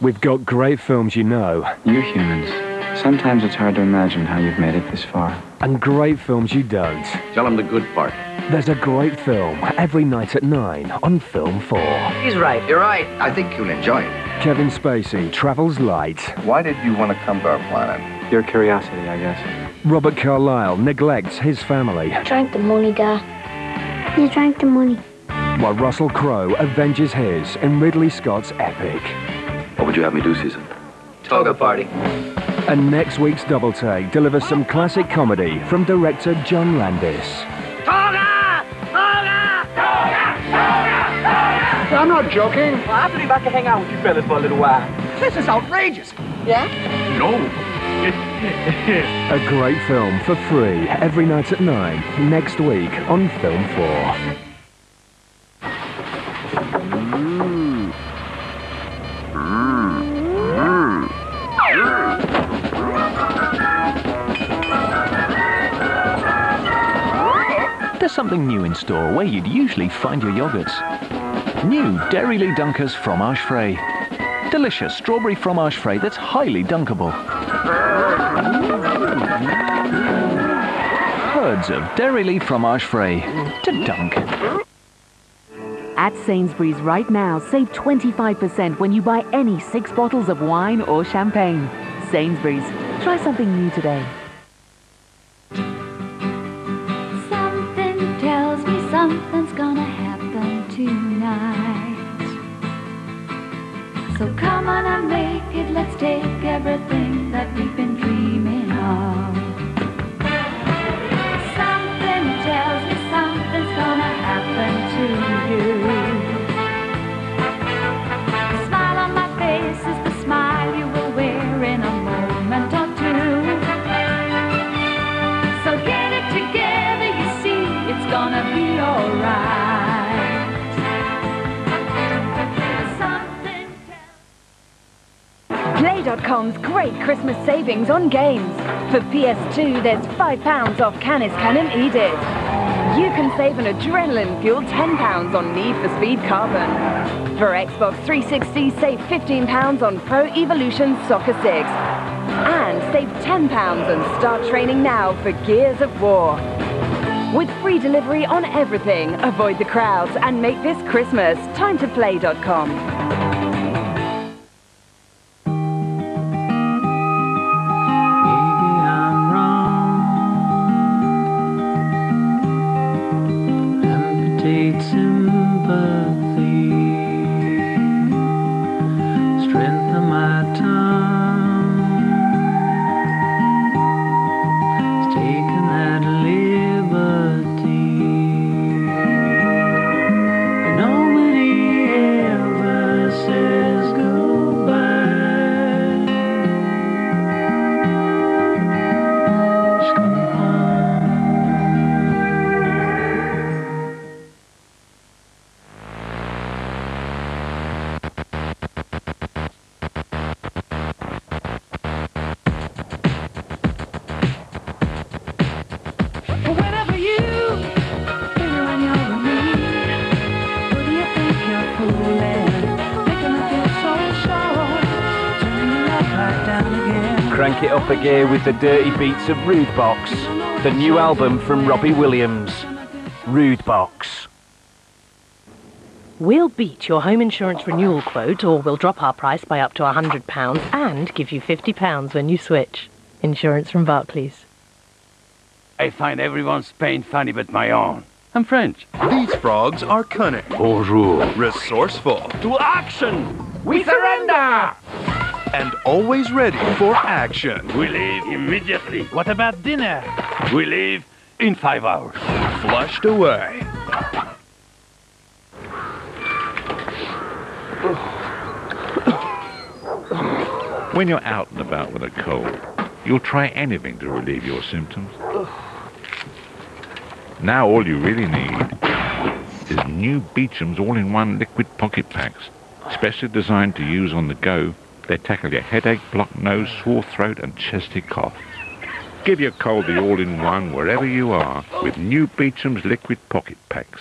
We've got great films you know, You humans. Sometimes it's hard to imagine how you've made it this far. and great films you don't. Tell him the good part. There's a great film every night at 9 on Film 4. He's right. You're right. I think you'll enjoy it. Kevin Spacey travels light. Why did you want to come to our planet? Your curiosity, I guess. Robert Carlyle neglects his family, Drank the money, Dad. You drank the money. while Russell Crowe avenges his in Ridley Scott's epic. What would you have me do, Susan? Toga party. And next week's Double Take delivers some classic comedy from director John Landis. Toga! Toga! Toga! Toga! Toga! I'm not joking. Well, I believe I can hang out with you fellas for a little while. This is outrageous. Yeah? No. A great film for free every night at 9 next week on Film 4. There's something new in store where you'd usually find your yogurts. New Dairylea Dunkers Fromage Frais. Delicious strawberry fromage frais that's highly dunkable. Herds of Dairylea Fromage Frais to dunk. At Sainsbury's right now, save 25% when you buy any six bottles of wine or champagne. Sainsbury's, try something new today. Something tells me something's gonna happen tonight. So come on and make it. Let's take everything that we've been Play.com's great Christmas savings on games. For PS2, there's £5 off Canis Canem Edit. You can save an adrenaline-fueled £10 on Need for Speed Carbon. For Xbox 360, save £15 on Pro Evolution Soccer 6. And save £10 and start training now for Gears of War. With free delivery on everything, avoid the crowds and make this Christmas time Crank it up a gear with the dirty beats of Rudebox, the new album from Robbie Williams. Rudebox. We'll beat your home insurance renewal quote or we'll drop our price by up to £100 and give you £50 when you switch. Insurance from Barclays. I find everyone's pain funny but my own. I'm French. These frogs are cunning, Bonjour. resourceful, To action! We surrender! And always ready for action. We leave immediately. What about dinner? We leave in five hours. Flushed away. When you're out and about with a cold, you'll try anything to relieve your symptoms. Now all you really need is new Beecham's all-in-one liquid pocket packs, specially designed to use on the go. They tackle your headache, blocked nose, sore throat and chesty cough. Give your cold the all-in-one wherever you are with new Beecham's liquid pocket packs.